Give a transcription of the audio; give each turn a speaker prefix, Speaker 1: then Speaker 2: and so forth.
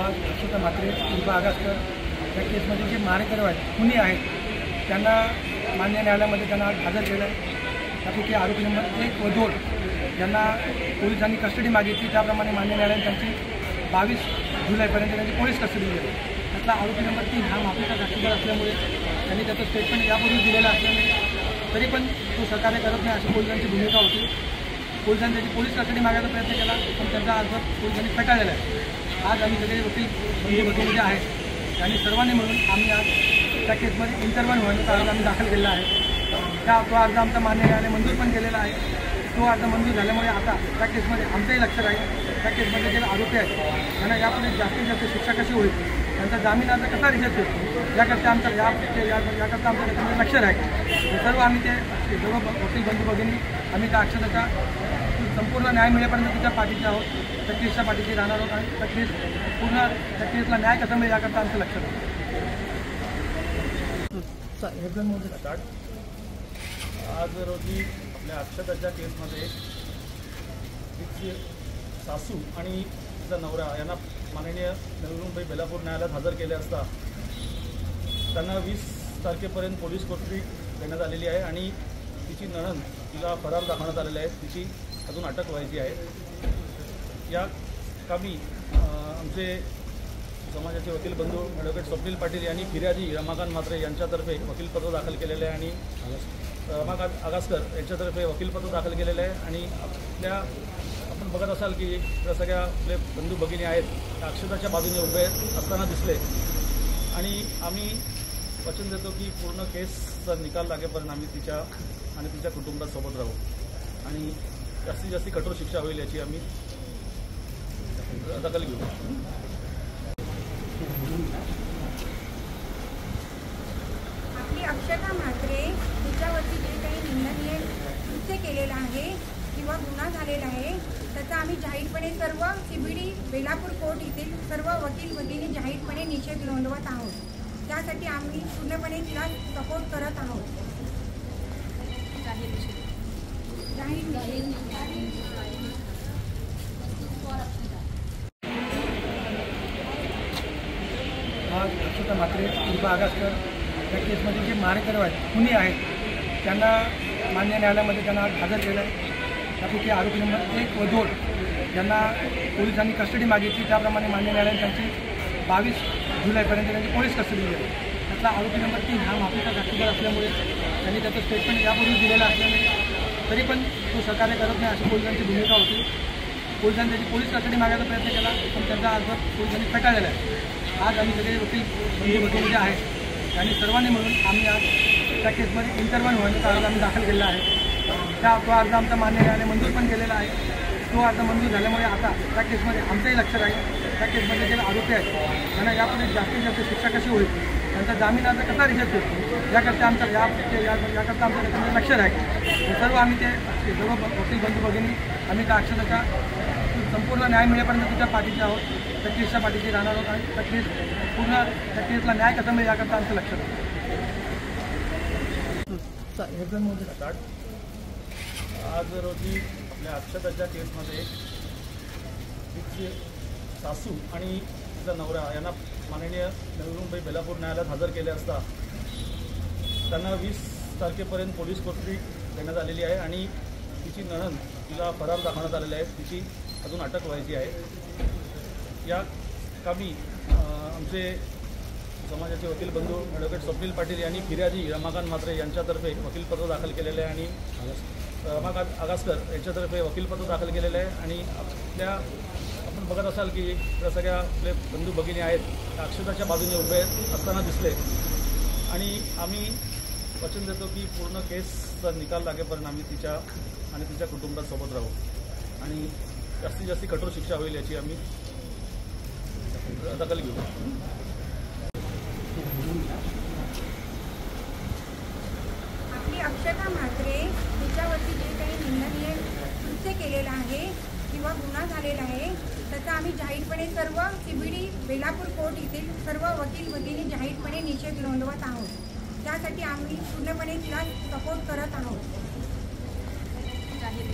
Speaker 1: आज अक्षता म्हात्रे दीपा आगासकर या केसमध्ये जे मारेकरी आहेत कुणी आहेत त्यांना मान्य न्यायालयामध्ये त्यांना आज हजर केलं आहे. त्यापैकी आरोपी नंबर एक व दोन ज्यांना पोलिसांनी कस्टडी मागितली. त्याप्रमाणे मान्य न्यायालयाने त्यांची बावीस जुलैपर्यंत त्यांची पोलीस कस्टडी दिली. त्यातला आरोपी नंबर तीन हा माफीचा साक्षीदार असल्यामुळे त्यांनी त्याचं स्टेटमेंट यापूर्वी दिलेलं असल्यामुळे तरी पण तो सहकार्य करत नाही अशी पोलिसांची भूमिका होती. पोलिसांनी त्याची पोलीस कस्टडी मागायचा प्रयत्न केला पण त्यांचा अर्ज पोलिसांनी फेटाळलेला आहे. आज आम्ही सगळे वकील बंधू आहेत. आणि सर्वांनी म्हणून आम्ही आज त्या केसमध्ये इंटरव्ह्यू होण्याचा अर्ज आम्ही दाखल केलेला आहे. त्या तो अर्ज आमचा मान्य न्यायालय मंजूर पण केलेला आहे. तो अर्ज मंजूर झाल्यामुळे आता त्या केसमध्ये आमचंही लक्ष राहील. त्या केसमध्ये जे आरोपी आहेत त्यांना यापुढे जास्तीत जास्त शिक्षा कशी होईल त्यांचा जामीन अर्ज कसा रिजेक्ट होईल याकरता आमचं या याकरता आमचं त्याच्यामध्ये लक्ष राहील. सर्व आम्ही ते सर्व वकील बंधू भगिनी आम्ही त्या अक्षताच्या संपूर्ण न्याय मिळेपर्यंत तिच्या पाठीचे आहोत. त्या पाठीशी राहणार आहोत आणि त्या पूर्ण त्या न्याय कसा मिळेल याकरता आमचं लक्ष
Speaker 2: आज रोजी आपल्या अक्षताच्या केसमध्ये तिची सासू आणि तिचा नवरा यांना माननीय नवी मुंबई बेलापूर न्यायालयात हजर केले असता त्यांना वीस तारखेपर्यंत पोलीस कोठडी देण्यात आलेली आहे आणि तिची नणंद तिला फरार दाखवण्यात आलेली आहे. तिची अजून अटक व्हायची आहे. या कामी आमचे समाजाचे वकील बंधू ॲडव्होकेट स्वप्नील पाटील यांनी फिर्यादी रमाकांत म्हात्रे यांच्यातर्फे वकीलपत्र दाखल केलेले आहे आणि रमाकांत आगासकर यांच्यातर्फे वकीलपत्र दाखल केलेलं आहे आणि आपल्या आपण बघत असाल की या सगळ्या आपले बंधू भगिनी आहेत अक्षताच्या बाजूने उभे असताना दिसले. आणि आम्ही वचन देतो की पूर्ण केसचा निकाल लागेपर्यंत आम्ही तिच्या आणि तिच्या कुटुंबासोबत राहू. आणि जास्तीत जास्त कठोर शिक्षा होईल याची आम्ही दखल घेऊ.
Speaker 3: आपली अक्षता म्हात्रे तिच्यावरती जे काही निंदनीय कृत्य केलेलं आहे किंवा गुन्हा झालेला आहे त्याचा आम्ही जाहीरपणे सर्व सीबीडी बेलापूर कोर्ट येथील सर्व वकील भगिनी जाहीरपणे निषेध नोंदवत आहोत. त्यासाठी आम्ही पूर्णपणे तिला सपोर्ट करत आहोत. जाहीर
Speaker 1: आज अक्षता म्हात्रे कृपा आगासकर या केसमध्ये जे मारेकरी आहेत कुणी आहेत त्यांना मान्य न्यायालयामध्ये त्यांना आज हजर केलं आहे त्यापैकी आरोपी नंबर एक व दोन ज्यांना पोलिसांनी कस्टडी मागितली. त्याप्रमाणे मान्य न्यायालयाने त्यांची बावीस जुलैपर्यंत त्यांची पोलीस कस्टडी दिली. त्यातला आरोपी नंबर तीन हा माफीचा साक्षीदार असल्यामुळे त्यांनी त्याचं स्टेटमेंट यापूर्वी दिलेलं असल्यामुळे तरी पण तो सहकार्य करत नाही अशी पोलिसांची भूमिका होती. पोलिसांनी त्याची पोलीस कस्टडी मागायचा प्रयत्न केला पण त्यांचा अर्ज पोलिसांनी फेटाळलेला आहे. आज आम्ही सगळे वकील बंधू जे आहेत. आणि सर्वांनी म्हणून आम्ही आज त्या केसमध्ये इंटरव्हन होण्याचा अर्ज आम्ही दाखल केलेला आहे. त्या तो अर्ज आमचा मान्य आणि मंजूर पण केलेला आहे. तो अर्ज मंजूर झाल्यामुळे आता त्या केसमध्ये आमचंही लक्ष राहील. त्या केसमध्ये जे आरोपी आहेत त्यांना यापुढे जास्तीत जास्त शिक्षा कशी होईल? त्यांचा जामीन अर्ज कसा रिजेक्ट होईल? याकरता आमचं या याकरता आमचं त्याच्यामध्ये लक्ष राहील. हे सर्व आम्ही ते सर्व वकील बंधू भगिनी आम्ही त्या अक्षताच्या संपूर्ण न्याय मिळेपर्यंत तुझ्या पाठीचे आहोत. त्या केसच्या पाठीशी राहणार आहोत आणि त्या केस पूर्ण त्या केसला न्याय कसा मिळेल याकरता आमचं लक्ष राहील.
Speaker 2: आज रोजी आपल्या अक्षताच्या केसमध्ये तिची सासू आणि तिचा नवरा यांना माननीय नवी मुंबई बेलापूर न्यायालयात हजर केले असता त्यांना वीस तारखेपर्यंत पोलीस कोठडी देण्यात आलेली आहे आणि तिची नणंद तिला फरार दाखवण्यात आलेली आहे. तिची अजून अटक व्हायची आहे. या कामी आमचे समाजाचे वकील बंधू ॲडव्होकेट स्वप्नील पाटील यांनी फिर्यादी रमाकांत म्हात्रे यांच्यातर्फे वकीलपत्र दाखल केलेले आहे आणि रमाकांत आगासकर यांच्यातर्फे वकीलपत्र दाखल केलेलं आहे आणि आपल्या आपण बघत असाल की या सगळ्या आपले बंधू भगिनी आहेत त्या अक्षताच्या बाजूने उभे असताना दिसले. आणि आम्ही वचन देतो की पूर्ण केसचा निकाल लागेपर्यंत आम्ही तिच्या आणि तिच्या कुटुंबासोबत राहू. आणि जास्तीत जास्त कठोर शिक्षा होईल याची आम्ही दखल घेऊ.
Speaker 3: आपली अक्षता म्हात्रे तिच्यावरती जे काही निंदनीय कृत्य केलेलं आहे किंवा गुन्हा झालेला आहे त्याचा आम्ही जाहीरपणे सर्व सीबीडी बेलापूर कोर्ट येथील सर्व वकील भगिनी जाहीरपणे निषेध नोंदवत आहोत. त्यासाठी आम्ही पूर्णपणे तिला सपोर्ट करत आहोत. जाहीर